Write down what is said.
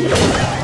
Yeah!